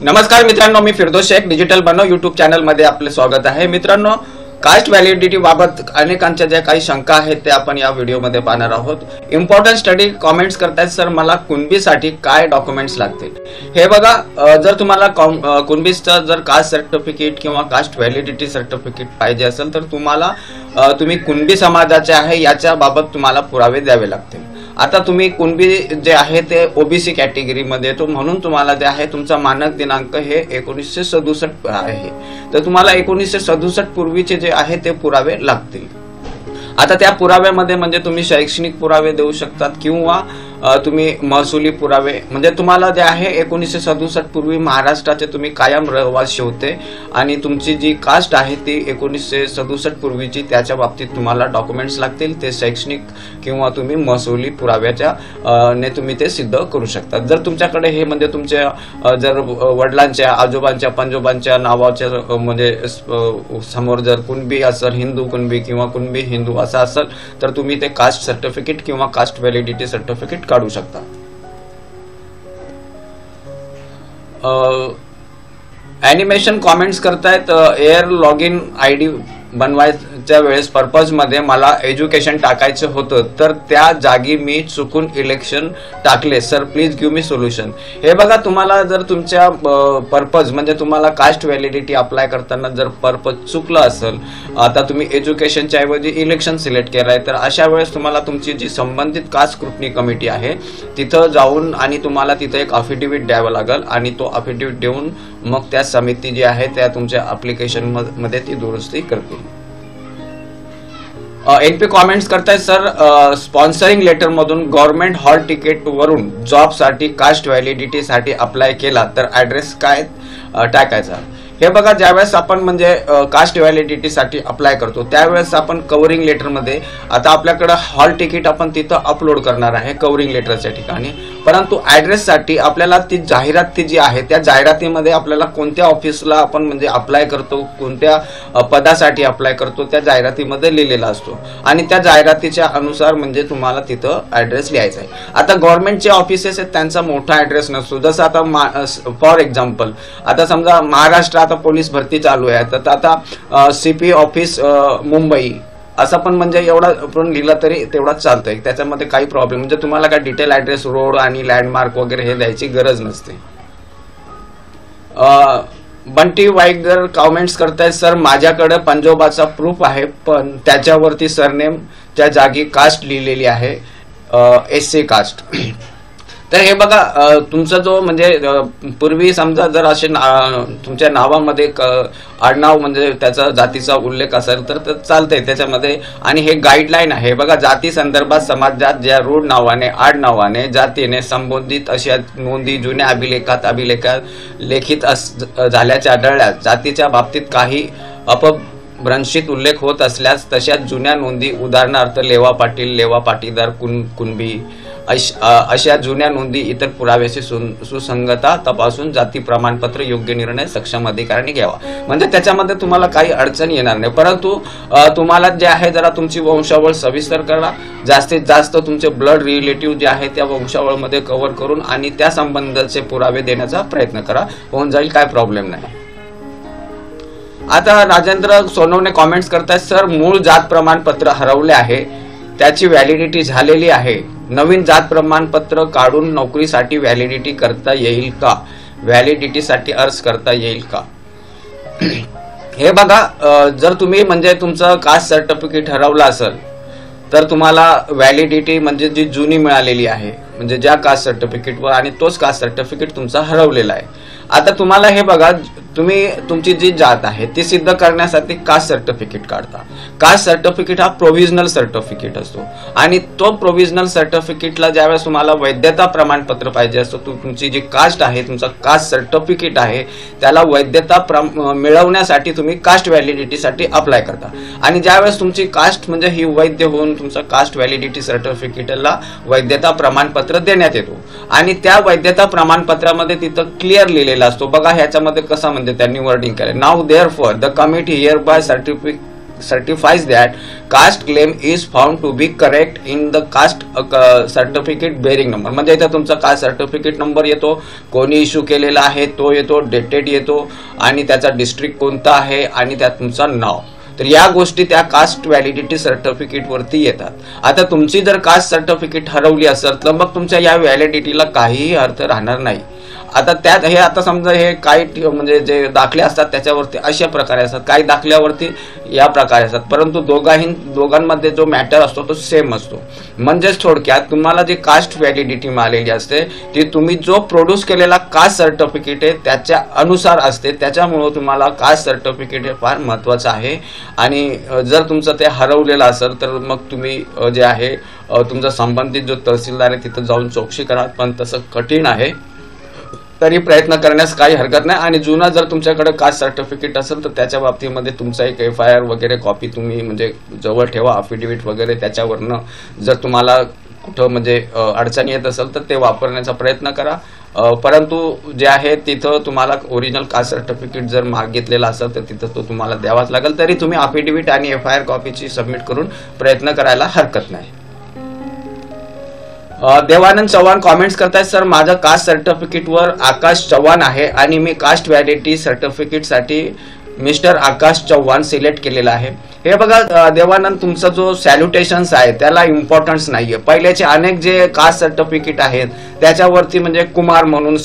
नमस्कार मित्रांनो मी फिरदोस शेख डिजिटल बनव युट्यूब चॅनलमध्ये आपले स्वागत आहे. मित्रांनो कास्ट व्हॅलिडिटी बाबत अनेकांच्या ज्या काही शंका आहेत त्या आपण या व्हिडिओमध्ये पाहणार आहोत. इम्पॉर्टंट स्टडी कॉमेंट्स करतायत सर मला कुणबीसाठी काय डॉक्युमेंट्स लागतील? हे बघा जर तुम्हाला कॉम- कुणबीचं जर कास्ट सर्टिफिकेट किंवा कास्ट व्हॅलिडिटी सर्टिफिकेट पाहिजे असेल तर तुम्हाला तुम्ही कुणबी समाजाचे आहे याच्या बाबत तुम्हाला पुरावे द्यावे लागतील. आता तुम्ही कुणबी जे आहे ते ओबीसी कॅटेगरीमध्ये येतो म्हणून तुम्हाला जे आहे तुमचा मानक दिनांक हे एकोणीसशे सदुसष्ट आहे. तर तुम्हाला एकोणीसशे सदुसष्ट पूर्वीचे जे आहे ते पुरावे लागतील. आता त्या पुराव्यामध्ये म्हणजे तुम्ही शैक्षणिक पुरावे देऊ शकतात किंवा तुम्ही महसुली पुरावे म्हणजे तुम्हाला जे आहे एकोणीसशे सदुसष्ट पूर्वी महाराष्ट्राचे तुम्ही कायम रहिवासी होते आणि तुमची जी कास्ट आहे ती एकोणीसशे सदुसष्ट पूर्वीची त्याच्या बाबतीत तुम्हाला डॉक्युमेंट्स लागतील ते शैक्षणिक किंवा तुम्ही महसुली पुराव्याच्या ने तुम्ही ते सिद्ध करू शकता. जर तुमच्याकडे हे म्हणजे तुमच्या जर वडिलांच्या आजोबांच्या पंजोबांच्या नावाच्या म्हणजे समोर जर कुणबी असेल हिंदू कुणबी किंवा कुणबी हिंदू असं असेल तर तुम्ही ते कास्ट सर्टिफिकेट किंवा कास्ट व्हॅलिडिटी सर्टिफिकेट काढू शकता. ॲनिमेशन कॉमेंट्स करतायत air log in I D बनवायच्या वेळेस पर्पजमध्ये मला एज्युकेशन टाकायचं होतं तर त्या जागी मी चुकून इलेक्शन टाकले. Sir please give me solution. हे बघा तुम्हाला जर तुमच्या पर्पज म्हणजे तुम्हाला कास्ट व्हॅलिडिटी अप्लाय करताना जर पर्पज चुकलं असेल आता तुम्ही एज्युकेशनच्या ऐवजी इलेक्शन सिलेक्ट केलं आहे तर अशा वेळेस तुम्हाला तुमची जी संबंधित कास्ट स्क्रुटनी कमिटी आहे तिथं जाऊन आणि तुम्हाला तिथं एक अफिडेव्हिट द्यावं लागेल आणि तो अफिडेव्हिट देऊन मग त्या समिती जी आहे त्या तुमच्या अप्लिकेशनमध्ये ती दुरुस्ती करतील. एन पी कॉमेंट्स करतायत सर स्पॉन्सरिंग लेटर मधून गव्हर्नमेंट हॉल तिकीट वरून जॉबसाठी कास्ट व्हॅलिडिटी साठी अप्लाय केला. तर ऍड्रेस काय टाकायचा. हे बघा ज्यावेळेस आपण म्हणजे कास्ट व्हॅलिडिटी साठी अप्लाय करतो त्यावेळेस आपण कव्हरिंग लेटरमध्ये आता आपल्याकडे हॉल तिकीट आपण तिथं अपलोड करणार आहे कवरिंग लेटरच्या ठिकाणी. परंतु ऍड्रेस साठी आपल्याला ती जाहिरात ती जी आहे त्या जाहिरातीमध्ये आपल्याला कोणत्या ऑफिसला आपण म्हणजे अप्लाय करतो कोणत्या पदासाठी अप्लाय करतो त्या जाहिरातीमध्ये लिहिलेला असतो. आणि त्या जाहिरातीच्या अनुसार म्हणजे तुम्हाला तिथं ऍड्रेस लिहायचा आहे. आता गव्हर्नमेंटचे ऑफिसेस आहेत त्यांचा मोठा ऍड्रेस नसतो. जसं आता फॉर एक्झाम्पल आता समजा महाराष्ट्र आता पोलीस भरती चालू आहे. तर आता सी पी ऑफिस मुंबई असं पण म्हणजे एवढा पण लिहिलं तरी तेवढाच चालतंय. त्याच्यामध्ये काही प्रॉब्लेम म्हणजे तुम्हाला काय डिटेल ऍड्रेस रोड आणि लँडमार्क वगैरे हे द्यायची गरज नसते. बंटी वाईक जर कॉमेंट्स करतायत सर माझ्याकडे पंजोबाचा प्रूफ आहे पण त्याच्यावरती सरनेम त्या जागी कास्ट लिहिलेली आहे एस सी कास्ट तर हे बघा तुमचा जो म्हणजे पूर्वी समजा जर असे ना- तुमच्या नावामध्ये क- आडनाव म्हणजे त्याचा जातीचा उल्लेख असेल तर चालतंय त्याच्यामध्ये. आणि हे गाईडलाईन आहे. बघा जाती संदर्भात समाजात ज्या रूढ नावाने आड नावाने जातीने संबोधित अशा नोंदी जुन्या अभिलेखात अभिलेखात लेखित अस झाल्याच्या आढळल्यास जातीच्या बाबतीत काही अपभ्रंशित उल्लेख होत असल्यास तशाच जुन्या नोंदी उदाहरणार्थ लेवा पाटील लेवा पाटीदार कुन कुणबी अश अशा जुन्या नोंदी इतर पुराव्याशी सुसंगता तपासून जाती प्रमाणपत्र योग्य निर्णय सक्षम अधिकाऱ्यांनी घ्यावा. म्हणजे त्याच्यामध्ये तुम्हाला काही अडचण येणार नाही. परंतु तुम्हाला जे आहे जरा तुमची वंशावळ सविस्तर करा. जास्तीत जास्त तुमचे ब्लड रिलेटिव्ह जे आहे त्या वंशावळमध्ये कव्हर करून आणि त्या संबंधाचे पुरावे देण्याचा प्रयत्न करा. होऊन जाईल काय प्रॉब्लेम नाही. आता राजेंद्र सोनवणे कॉमेंट्स करतायत सर मूळ जात प्रमाणपत्र हरवले आहे. त्याची व्हॅलिडिटी झालेली आहे. नवीन जात प्रमाणपत्र काढून नोकरीसाठी व्हॅलिडिटी करता येईल का? व्हॅलिडिटीसाठी अर्ज करता येईल का? हे बघा जर तुम्ही म्हणजे तुमचं कास्ट सर्टिफिकेट हरवलं असेल तर तुम्हाला व्हॅलिडिटी म्हणजे जी जुनी मिळालेली आहे म्हणजे ज्या कास्ट सर्टिफिकेटवर आणि तोच कास्ट सर्टिफिकेट तुमचा हरवलेला आहे. आता तुम्हाला हे बघा तुम्ही तुमची जी जात आहे ती सिद्ध करण्यासाठी कास्ट सर्टिफिकेट काढता. कास्ट सर्टिफिकेट हा प्रोव्हिजनल सर्टिफिकेट असतो. आणि तो प्रोव्हिजनल सर्टिफिकेटला ज्यावेळेस तुम्हाला वैधता प्रमाणपत्र पाहिजे असतो तुमची जी कास्ट आहे तुमचं कास्ट सर्टिफिकेट आहे त्याला वैधता प्रम- मिळवण्यासाठी तुम्ही कास्ट व्हॅलिडिटीसाठी अप्लाय करता. आणि ज्यावेळेस तुमची कास्ट म्हणजे ही वैध होऊन तुमचं कास्ट व्हॅलिडिटी सर्टिफिकेटला वैधता प्रमाणपत्र देण्यात येतो. आणि त्या वैधता प्रमाणपत्रामध्ये तिथं क्लिअर लिहिलेला असतो. बघा ह्याच्यामध्ये कसं म्हणजे त्यांनी वर्डिंग केले नाव there for the committee hereby सर्टिफिक certifies that caste claim is found to be correct in the caste uh, certificate bearing number. म्हणजे इथं तुमचा कास्ट सर्टिफिकेट नंबर येतो कोणी इश्यू केलेला आहे तो येतो डेटेड येतो आणि त्याचा डिस्ट्रिक्ट कोणता आहे आणि त्यात तुमचं नाव. तर या गोष्टी त्या कास्ट व्हॅलिडिटी सर्टिफिकेटवरती येतात. आता तुमची जर कास्ट सर्टिफिकेट हरवली असेल तर मग तुमच्या या व्हॅलिडिटीला काहीही अर्थ राहणार नाही. आता त्यात हे आता समजा हे काही म्हणजे जे दाखले असतात त्याच्यावरती अशा प्रकारे असतात काही दाखल्यावरती या प्रकारे असतात. परंतु दोघाही दोघांमध्ये जो मॅटर असतो तो सेम असतो. म्हणजेच थोडक्यात तुम्हाला जी कास्ट व्हॅलिडिटी मिळालेली असते ती तुम्ही जो प्रोड्यूस केलेला कास्ट सर्टिफिकेट आहे त्याच्या अनुसार असते. त्याच्यामुळं तुम्हाला कास्ट सर्टिफिकेट हे फार महत्त्वाचं आहे. आणि जर तुमचं ते हरवलेलं असेल तर मग तुम्ही जे आहे तुमचा संबंधित जो तहसीलदार आहे तिथं जाऊन चौकशी करा. पण तसं कठीण आहे. तरी प्रयत्न करण्यास काही हरकत नाही. आणि जुना जर तुमच्याकडे कास्ट सर्टिफिकेट असेल तर त्याच्या बाबतीमध्ये तुमचा एक एफ आय आर वगैरे कॉपी तुम्ही म्हणजे जवळ ठेवा अफिडेविट वगैरे त्याच्यावरनं. जर तुम्हाला कुठं म्हणजे अडचणी येत असेल तर ते वापरण्याचा प्रयत्न करा. परंतु जे आहे तिथं तुम्हाला ओरिजिनल कास्ट सर्टिफिकेट जर मागितलेला असेल तर तिथं तो तुम्हाला द्यावाच लागेल. तरी तुम्ही अफिडेविट आणि एफ आय आर कॉपीची सबमिट करून प्रयत्न करायला हरकत नाही. देवानंद चव्हाण कॉमेंट्स करतायत सर माझं कास्ट सर्टिफिकेटवर आकाश चव्हाण आहे आणि मी कास्ट व्हॅलिडिटी सर्टिफिकेटसाठी मिस्टर आकाश चव्हाण सिलेक्ट केलेला आहे. हे बघा देवानंद तुमचा जो सॅल्युटेशन्स आहे त्याला इम्पॉर्टन्स नाहीये. पहिल्याचे अनेक जे कास्ट सर्टिफिकेट आहेत त्याच्यावरती म्हणजे कुमार म्हणून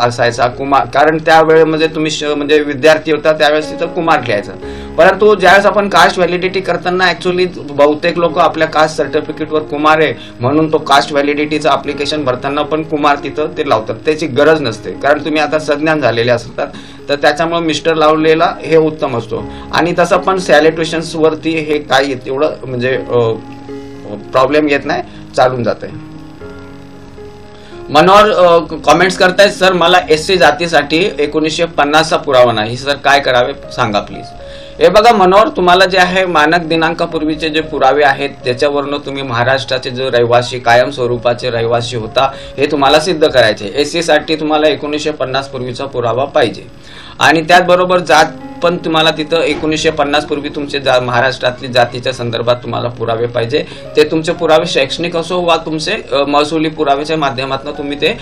असायचा. कुमार कारण त्यावेळेमध्ये म्हणजे तुम्ही म्हणजे विद्यार्थी होता त्यावेळेस तिथं कुमार घ्यायचा. परंतु ज्यावेळेस आपण कास्ट व्हॅलिडिटी करताना ऍक्च्युली बहुतेक लोक आपल्या कास्ट सर्टिफिकेटवर कुमार आहे म्हणून तो कास्ट व्हॅलिडिटीचं अप्लिकेशन भरताना पण कुमार तिथं ते लावतात. त्याची गरज नसते. कारण तुम्ही आता संज्ञान झालेले असतात. तर त्याच्यामुळे मिस्टर लावलेला हे उत्तम असतो. आणि तसं पण सॅलिटेशन्सवरती हे काय तेवढं म्हणजे प्रॉब्लेम येत नाही चालून जात आहे मनोहर कॉमेंट्स करतायत सर मला एस सी जातीसाठी एकोणीसशे पन्नासचा पुरावा नाही. सर काय करावे? सांगा प्लीज हे बघा मनोहर तुम्हाला जे आहे मानक दिनांकापूर्वीचे जे पुरावे आहेत त्याच्यावरनं तुम्ही महाराष्ट्राचे जो रहिवासी कायम स्वरूपाचे रहिवासी होता हे तुम्हाला सिद्ध करायचे. एस सी साठी तुम्हाला एकोणीसशे पन्नास पूर्वीचा पुरावा पाहिजे. आणि त्याचबरोबर जात पण तुम्हाला तिथं एकोणीसशे पन्नास पूर्वी तुमचे जा महाराष्ट्रातली जातीच्या संदर्भात तुम्हाला पुरावे पाहिजे. ते तुमचे पुरावे शैक्षणिक असो वा तुमचे महसुली पुराव्याच्या माध्यमातून तुम्ही ते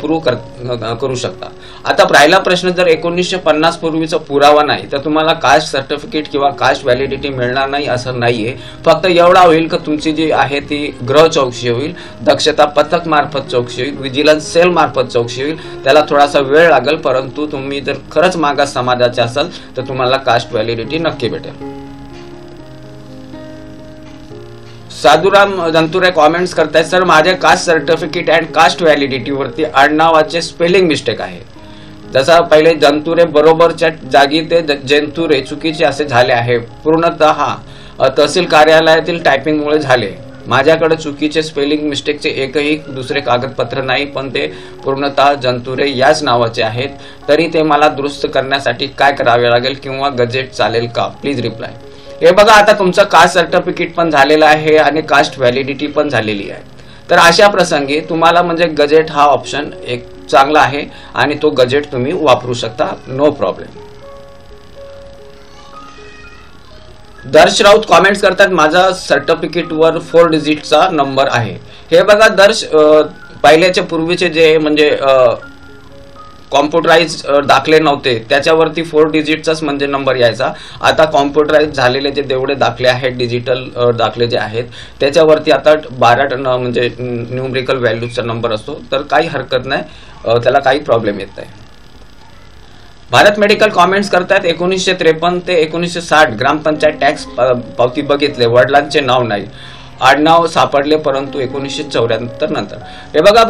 प्रूव्ह कर करू शकता. आता राहिला प्रश्न जर एकोणीसशे पन्नास पूर्वीचा पुरावा नाही तर तुम्हाला कास्ट सर्टिफिकेट किंवा कास्ट व्हॅलिडिटी मिळणार नाही असं नाहीये. फक्त एवढा होईल की तुमची जी आहे ती ग्रह चौकशी होईल दक्षता पथक मार्फत चौकशी होईल विजिलन्स सेल मार्फत चौकशी होईल त्याला थोडासा वेळ लागेल परंतु तुम्ही जर खरंच मागास समाजाचे असाल तर तुम्हाला कास्ट व्हॅलिडिटी नक्की भेटेल. साधुराम जंतुरे कॉमेंट्स करतायत सर माझ्या caste certificate and caste validity वरती आडनावाचे स्पेलिंग मिस्टेक आहे. जसा पहिले जंतुरे बरोबरच्या जागी ते जंतुरे चुकीचे असे झाले आहे. पूर्णतः तहसील कार्यालयातील टायपिंगमुळे झाले. माझ्याकडे चुकीचे स्पेलिंग मिस्टेकचे एकही दुसरे कागदपत्र नाही पण ते पूर्णतः जंतुरे याच नावाचे आहेत. तरी ते मला दुरुस्त करण्यासाठी काय करावे लागेल किंवा गजेट चालेल का? प्लीज रिप्लाय हे बघा आता तुमचं कास्ट सर्टिफिकेट पण झालेलं आहे आणि कास्ट व्हॅलिडिटी पण झालेली आहे. तर अशा प्रसंगी तुम्हाला म्हणजे गजेट हा ऑप्शन एक चांगला आहे आणि तो गजेट तुम्ही वापरू शकता. नो प्रॉब्लेम दर्श राऊत कॉमेंट्स करतात माझा सर्टिफिकेटवर फोर डिजिटचा नंबर आहे. हे बघा दर्श पहिल्याच्या पूर्वीचे जे म्हणजे कॉम्प्युटराईज दाखले नव्हते त्याच्यावरती फोर डिजिटचाच म्हणजे नंबर यायचा. आता कॉम्प्युटराईज झालेले जे तेवढे दाखले आहेत डिजिटल दाखले जे आहेत त्याच्यावरती आता बारा टन म्हणजे न्यूमरिकल व्हॅल्यूचा नंबर असतो. तर काही हरकत नाही त्याला काही प्रॉब्लेम येत नाही. भारत मेडिकल कॉमेंट्स करतायत एकोणीसशे त्रेपन्न ते एकोणीसशे साठ ग्रामपंचायत टॅक्स प- पावती बघितले. वडिलांचे नाव नाही. आडनाव सापडले परंतु एकोणीसशे चौऱ्याहत्तर नंतर. हे बघा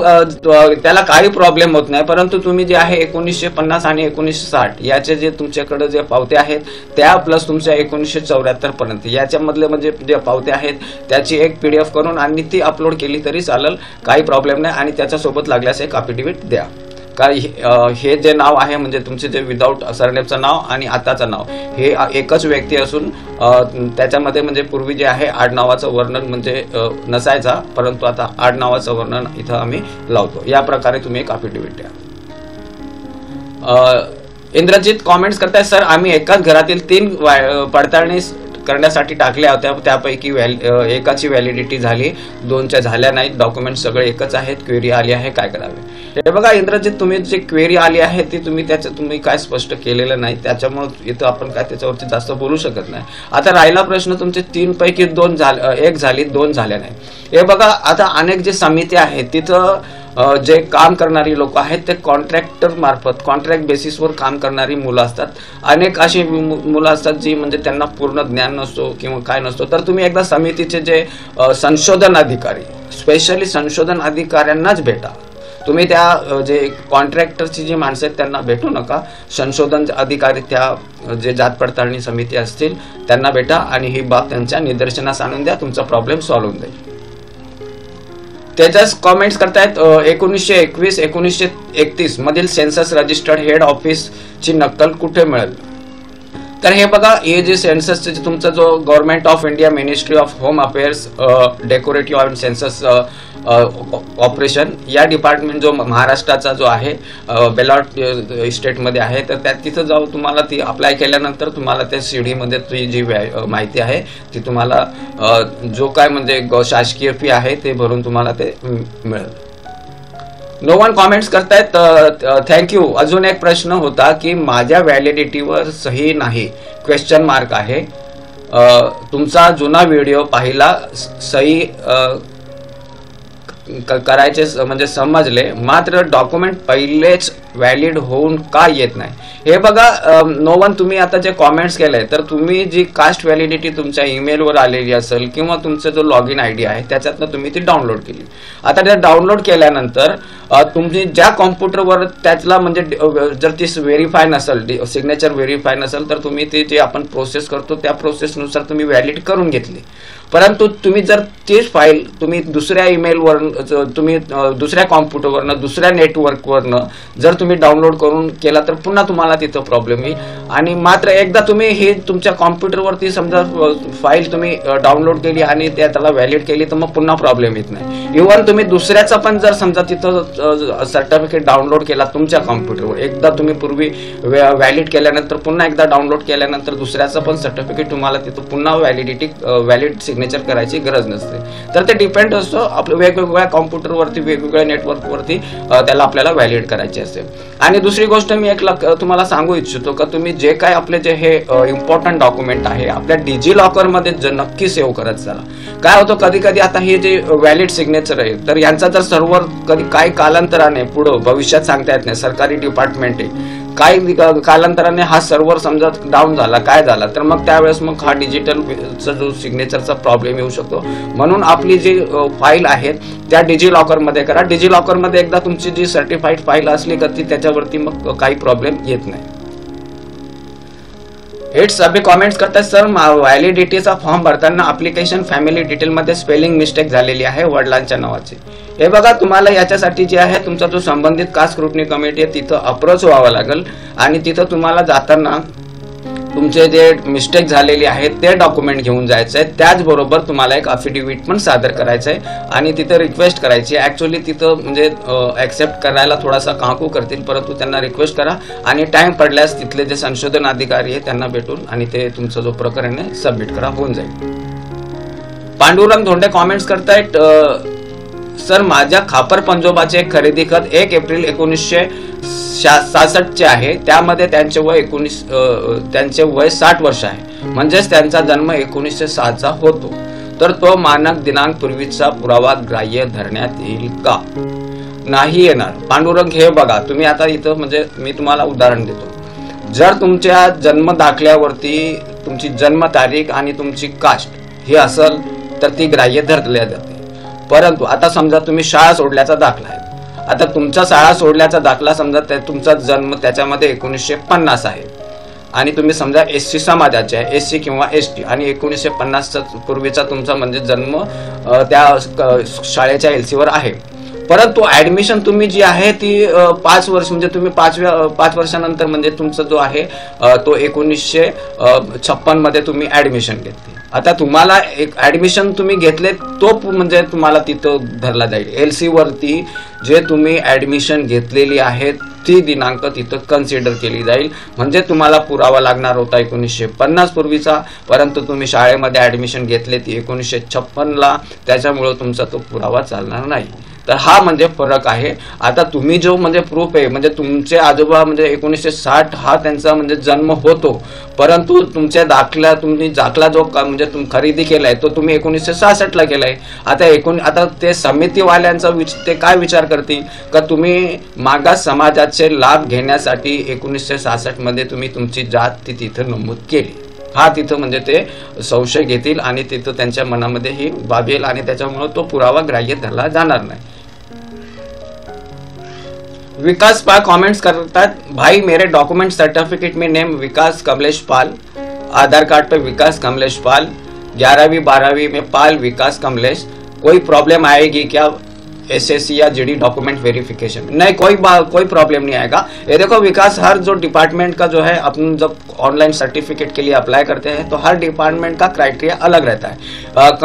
त्याला काही प्रॉब्लेम होत नाही परंतु तुम्ही जे आहे एकोणीसशे पन्नास आणि एकोणीसशे साठ याचे जे तुमच्याकडे जे पावते आहेत त्या प्लस तुमच्या एकोणीसशे चौऱ्याहत्तर पर्यंत. याच्यामधले म्हणजे जे पावते आहेत त्याची एक पी डी एफ करून आणि ती अपलोड केली तरी चालेल काही प्रॉब्लेम नाही आणि त्याच्यासोबत लागल्यास एक अफिडेविट द्या. कारण हे- जे नाव आहे म्हणजे तुमचे जे विदाऊट सरनेमचं नाव आणि आताचं नाव हे एकच व्यक्ती असून त्याच्यामध्ये म्हणजे पूर्वी जे आहे आडनावाचं वर्णन म्हणजे नसायचा परंतु आता आडनावाचं वर्णन इथं आम्ही लावतो. या प्रकारे तुम्ही एक अफिडेविट द्या. इंद्रजित कॉमेंट्स करताय सर आम्ही एकाच घरातील तीन पडताळणी करण्यासाठी टाकल्या होत्या. त्यापैकी व्हॅल एकाची व्हॅलिडिटी झाली. दोनच्या झाल्या नाहीत. डॉक्युमेंट सगळे एकच आहेत. क्वेरी आली आहे. काय करावे? हे बघा इंद्रजित तुम्ही जे क्वेरी आली आहे ती तुम्ही त्याचं तुम्ही काय स्पष्ट केलेलं नाही. त्याच्यामुळे इथं आपण काय त्याच्यावरती जास्त बोलू शकत नाही. आता राहिला प्रश्न तुमचे तीन पैकी दोन झाले एक झाली दोन झाल्या नाही हे बघा आता अनेक जे समिती आहेत तिथं जे काम करणारी लोक आहेत ते कॉन्ट्रॅक्टर मार्फत कॉन्ट्रॅक्ट बेसिसवर काम करणारी मुलं असतात. अनेक अशी मु- मुलं असतात जी म्हणजे त्यांना पूर्ण ज्ञान नसतो किंवा काय नसतो. तर तुम्ही एकदा समितीचे जे संशोधन अधिकारी स्पेशली संशोधन अधिकाऱ्यांनाच भेटा. तुम्ही त्या जे कॉन्ट्रॅक्टरची जी माणसं आहेत त्यांना भेटू नका. संशोधन अधिकारी त्या जे जात पडताळणी समिती असतील त्यांना भेटा आणि ही बाब त्यांच्या निदर्शनास आणून द्या. तुमचा प्रॉब्लेम सॉल्व्ह होऊन जाईल. त्याच्याच कॉमेंट्स करतायत एकोणीसशे एकवीस एकोणीसशे एकतीस मधील सेन्सस रजिस्टर्ड हेड ऑफिसची नक्कल कुठे मिळेल? तर हे बघा हे जे सेन्ससचे जे तुमचा जो government of India ministry of home affairs decorative and census operation या डिपार्टमेंट जो महाराष्ट्राचा जो आहे बेलॉट स्टेटमध्ये आहे तर त्या तिथं जाऊन तुम्हाला ती अप्लाय केल्यानंतर तुम्हाला त्या सीडीमध्ये ती जी माहिती आहे ती तुम्हाला जो काय म्हणजे ग- शासकीय फी आहे ते भरून तुम्हाला ते मिळेल. नो वन कॉमेंट्स करतायत. थँक्यू अजून एक प्रश्न होता की माझ्या व्हॅलिडिटीवर सही नाही. क्वेश्चन मार्क आहे. तुमचा जुना व्हिडिओ पाहिला सही करायचे म्हणजे समजले. मात्र डॉक्युमेंट पहिलेच व्हॅलिड होऊन का येत नाही? हे बघा नो वन तुम्ही आता जे कॉमेंट्स केलंय तर तुम्ही जी कास्ट व्हॅलिडिटी तुमच्या ईमेलवर आलेली असेल किंवा तुमचं जो लॉग इन आय डी आहे त्याच्यातनं तुम्ही ती डाउनलोड केली. आता त्या डाउनलोड केल्यानंतर तुम्ही ज्या कॉम्प्युटरवर त्यातला म्हणजे जर ती व्हेरीफाय नसेल सिग्नेचर व्हेरीफाय नसेल तर तुम्ही ती जे आपण प्रोसेस करतो त्या प्रोसेसनुसार तुम्ही व्हॅलिड करून घेतली. परंतु तुम्ही जर तीच फाईल तुम्ही दुसऱ्या ईमेलवर तुम्ही दुसऱ्या कॉम्प्युटरवरनं दुसऱ्या नेटवर्कवरनं जर तुम्ही डाउनलोड करून केला तर पुन्हा तुम्हाला तिथं प्रॉब्लेम येईल. आणि मात्र एकदा तुम्ही हे तुमच्या कॉम्प्युटरवरती समजा फाईल तुम्ही डाउनलोड केली आणि त्या त्याला व्हॅलिड केली तर मग पुन्हा प्रॉब्लेम येत नाही. इव्हन तुम्ही दुसऱ्याचा पण जर समजा तिथं सर्टिफिकेट डाउनलोड केला तुमच्या कॉम्प्युटरवर एकदा तुम्ही पूर्वी व्हॅलिड केल्यानंतर पुन्हा एकदा डाउनलोड केल्यानंतर दुसऱ्याचं पण सर्टिफिकेट तुम्हाला तिथं पुन्हा व्हॅलिडिटी व्हॅलिड सिग्नेचर करायची गरज नसते. तर ते डिपेंड असतो आपल्या वेगवेगळ्या कॉम्प्युटरवरती वेगवेगळ्या नेटवर्कवरती त्याला आपल्याला व्हॅलिड करायचे असते. आणि दुसरी गोष्ट मी एक लक- तुम्हाला सांगू इच्छितो का तुम्ही जे काय आपले जे हे इम्पॉर्टंट डॉक्युमेंट आहे आपल्या डिजी लॉकरमध्ये ज नक्की सेव्ह करत चला. काय होतं कधी कधी आता हे जे व्हॅलिड सिग्नेचर आहे तर यांचा जर सर्व्हर कधी काय कालांतराने पुढं भविष्यात सांगता येत नाही सरकारी डिपार्टमेंट आहे. काय कालांतराने हा सर्व्हर समजा डाऊन झाला काय झाला तर मग त्यावेळेस मग हा डिजिटलचा जो सिग्नेचरचा प्रॉब्लेम येऊ शकतो. म्हणून आपली जी फाईल आहे त्या डिजी लॉकरमध्ये करा. डिजी लॉकरमध्ये एकदा तुमची जी सर्टिफाईड फाईल असली का ती त्याच्यावरती मग काही प्रॉब्लेम येत नाही. हेट्स अभि कॉमेंट्स करतात सर व्हॅलिडिटीचा फॉर्म भरताना अप्लिकेशन फॅमिली डिटेलमध्ये स्पेलिंग मिस्टेक झालेली आहे वडिलांच्या नावाची. हे बघा तुम्हाला याच्यासाठी जे आहे तुमचा जो संबंधित कास्ट स्क्रुटनी कमिटी आहे तिथं अप्रोच व्हावं लागेल. आणि तिथं तुम्हाला जाताना तुमचे जे मिस्टेक झालेले आहेत ते डॉक्युमेंट घेऊन जायचं आहे त्याचबरोबर तुम्हाला एक अफिडेव्हिट पण सादर करायचं आहे आणि तिथं रिक्वेस्ट करायची ॲक्च्युली तिथं म्हणजे ॲक्सेप्ट करायला थोडासा काकू करतील. परंतु त्यांना रिक्वेस्ट करा. आणि टाईम पडल्यास तिथले जे संशोधन अधिकारी आहे त्यांना भेटून आणि ते तुमचं जो प्रकरण आहे सबमिट करा. होऊन जाईल. पांडुरंग धोंडे कॉमेंट्स करतायत सर माझ्या खापर पंजोबाचे खरेदी खत एक एप्रिल एकोणीसशे सासष्टचे आहे. त्यामध्ये त्यांचे वय एकोणीस त्यांचे वय साठ वर्ष आहे. म्हणजेच त्यांचा जन्म एकोणीसशे सहाचा होतो. तर तो मानक दिनांक पूर्वीचा पुरावा ग्राह्य धरण्यात येईल का? नाही येणार. पांडुरंग हे बघा तुम्ही आता इथं म्हणजे मी तुम्हाला उदाहरण देतो. जर तुमच्या जन्म दाखल्यावरती तुमची जन्मतारीख आणि तुमची कास्ट ही असेल तर ती ग्राह्य धरल्या जाते. परंतु आता समजा तुम्ही शाळा सोडल्याचा दाखला आहे. आता तुमचा शाळा सोडल्याचा दाखला समजा त्या तुमचा जन्म त्याच्यामध्ये एकोणीसशे पन्नास आहे. आणि तुम्ही समजा एस सी समाजाचे आहे एस सी किंवा एस टी आणि एकोणीसशे पन्नासचा पूर्वीचा तुमचा म्हणजे जन्म त्या शाळेच्या एल सीवर आहे. परंतु ऍडमिशन तुम्ही जी आहे ती पाच वर्ष म्हणजे तुम्ही पाचव्या पाच वर्षानंतर म्हणजे तुमचा जो आहे तो एकोणीसशे छप्पनमध्ये तुम्ही ऍडमिशन घेतली. आता तुम्हाला एक ऍडमिशन तुम्ही घेतले तो पु- म्हणजे तुम्हाला तिथं धरला जाईल. एल सी वरती जे तुम्ही ऍडमिशन घेतलेली आहे ती दिनांक तिथं कन्सिडर केली जाईल. म्हणजे तुम्हाला पुरावा लागणार होता एकोणीसशे पन्नास पूर्वीचा परंतु तुम्ही शाळेमध्ये ऍडमिशन घेतले ती एकोणीसशे छप्पनला त्याच्यामुळं तुमचा तो पुरावा चालणार नाही. तर हा म्हणजे फरक आहे. आता तुम्ही जो म्हणजे प्रूफ आहे म्हणजे तुमचे आजोबा म्हणजे एकोणीसशे साठ हा त्यांचा म्हणजे जन्म होतो. परंतु तुमच्या दाखला तुम्ही दाखला जो का- म्हणजे तुम खरेदी केलाय तो तुम्ही एकोणीसशे सहासष्टला केलाय. आता एकूण आता ते समितीवाल्यांचा विच ते काय विचार करतील? का तुम्ही मागास समाजाचे लाभ घेण्यासाठी एकोणीसशे सहासष्टमध्ये तुम्ही तुमची जात ती तिथं नमूद केली? हा तिथं म्हणजे ते संशय घेतील आणि तिथं त्यांच्या मनामध्ये ही बाब येईल आणि त्याच्यामुळं तो पुरावा ग्राह्य धरला जाणार नाही. विकास पाल कमेंट्स करतात, भाई, मेरे डॉक्यूमेंट सर्टिफिकेट में नेम विकास कमलेश पाल, आधार कार्ड पे विकास कमलेश पाल, ग्यारहवीं, बारहवीं में पाल विकास कमलेश, कोई प्रॉब्लम आएगी क्या? एसएससी या जीडी डॉक्यूमेंट वेरिफिकेशन नहीं, कोई कोई प्रॉब्लम नहीं आएगा। ये देखो, विकास, हर जो डिपार्टमेंट का जो है, अपन जब ऑनलाइन सर्टिफिकेट के लिए अप्लाई करते हैं तो हर डिपार्टमेंट का क्राइटेरिया अलग रहता है।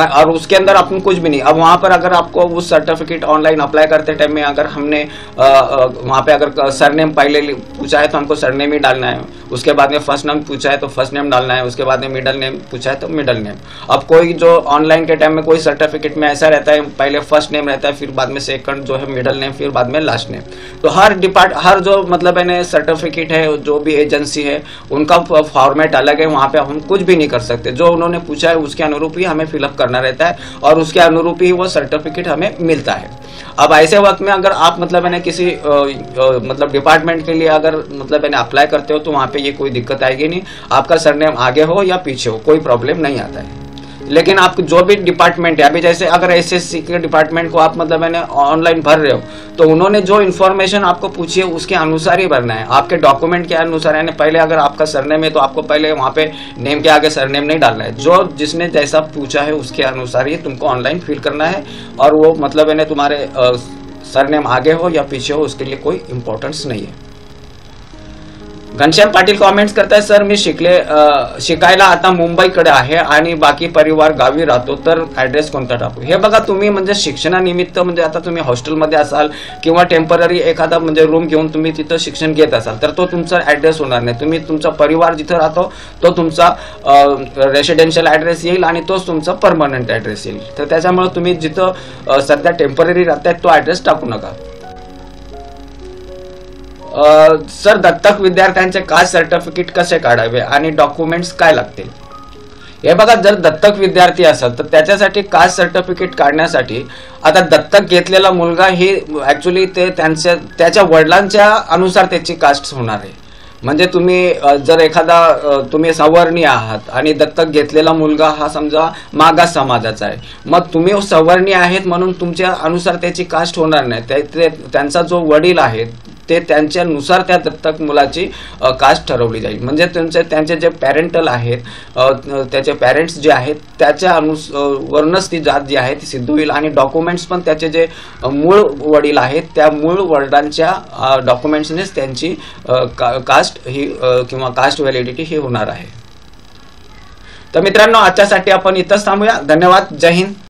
और उसके अंदर अपन कुछ भी नहीं। अब वहाँ पर अगर आपको उस सर्टिफिकेट ऑनलाइन अप्लाई करते टाइम में अगर हमने वहाँ पे अगर सरनेम पहले पूछा है तो हमको सरनेम ही डालना है। उसके बाद में फ़र्स्ट नेम पूछा है तो फ़र्स्ट नेम डालना है। उसके बाद में मिडल नेम पूछा है तो मिडल नेम अब कोई जो ऑनलाइन के टाइम में कोई सर्टिफिकेट में ऐसा रहता है, पहले फ़र्स्ट नेम रहता है, फिर बाद में सेकंड जो है मिडल नेम फिर बाद में लास्ट नेम तो हर डिपार्ट हर जो मतलब है सर्टिफिकेट है, जो भी एजेंसी है, उनका फॉर्मेट अलग है, वहाँ पे हम कुछ भी नहीं कर सकते. जो उन्होंने पूछा है, उसके अनुरूप ही हमें फिलअप करना रहता है, और उसके अनुरूप ही वो सर्टिफिकेट हमें मिलता है. अब ऐसे वक्त में अगर आप मतलब है किसी मतलब डिपार्टमेंट के लिए अगर मतलब है अप्लाई करते हो तो वहाँ पे ये कोई दिक्कत आएगी नहीं. आपका सरनेम आगे हो या पीछे हो, कोई प्रॉब्लम नहीं आता है. लेकिन आप जो भी डिपार्टमेंट है, अभी जैसे अगर एसएससी के डिपार्टमेंट को आप मतलब है ना ऑनलाइन भर रहे हो तो उन्होंने जो इन्फॉर्मेशन आपको पूछी है, उसके अनुसार ही भरना है। आपके डॉक्यूमेंट के अनुसार, यानी पहले अगर आपका सरनेम है तो आपको पहले वहाँ पे नेम के आगे सरनेम नहीं डालना है। जो जिसने जैसा पूछा है, उसके अनुसार ही तुमको ऑनलाइन फिल करना है, और वो मतलब है तुम्हारे सरनेम आगे हो या पीछे हो, उसके लिए कोई इम्पोर्टेंस नहीं है। घनश्याम पाटील कॉमेंट्स करताय सर मी शिकले शिकायला आता मुंबईकडे आहे आणि बाकी परिवार गावी राहतो तर ऍड्रेस कोणता टाकू? हे बघा तुम्ही म्हणजे शिक्षणानिमित्त म्हणजे आता तुम्ही हॉस्टेलमध्ये असाल किंवा टेंपररी एखादा म्हणजे रूम घेऊन तुम्ही तिथं शिक्षण घेत असाल तर तो तुमचा ऍड्रेस होणार नाही. तुम्ही तुमचा परिवार जिथं राहतो तो तुमचा रेसिडेन्शियल ऍड्रेस येईल आणि तोच तुमचा परमनंट ऍड्रेस येईल. तर त्याच्यामुळे तुम्ही जिथं सध्या टेंपररी राहताय तो ऍड्रेस टाकू नका. सर दत्तक विद्यार्थ्यांचे कास्ट सर्टिफिकेट कसे काढावे आणि डॉक्युमेंट्स काय लागतील? हे बघा जर दत्तक विद्यार्थी असेल तर त्याच्यासाठी कास्ट सर्टिफिकेट काढण्यासाठी आता दत्तक घेतलेला मुलगा ही ॲक्च्युली ते त्यांच्या त्याच्या वडिलांच्या अनुसार त्याची कास्ट होणार आहे. म्हणजे तुम्ही जर एखादा तुम्ही सवर्णी आहात आणि दत्तक घेतलेला मुलगा हा समजा मागास समाजाचा आहे मग तुम्ही सवर्णी आहेत म्हणून तुमच्या अनुसार त्याची कास्ट होणार नाही. ते- ते- त्यांचा जो वडील आहे ते त्यांच्यानुसार त्या दत्तक मुलाची कास्ट ठरवली जाईल. म्हणजे त्यांचे त्यांचे जे पॅरेंटल आहेत त्याचे पॅरेंट्स जे आहेत त्याच्या अनुस वरूनच ती जात जी आहे ती सिद्ध होईल. आणि डॉक्युमेंट्स पण त्याचे जे मूळ वडील आहेत त्या मूळ वडिलांच्या डॉक्युमेंट्सनेच त्यांची का- कास्ट ही किंवा कास्ट व्हॅलिडिटी ही होणार आहे. तर मित्रांनो आजच्यासाठी आपण इथंच थांबूया. धन्यवाद. जय हिंद.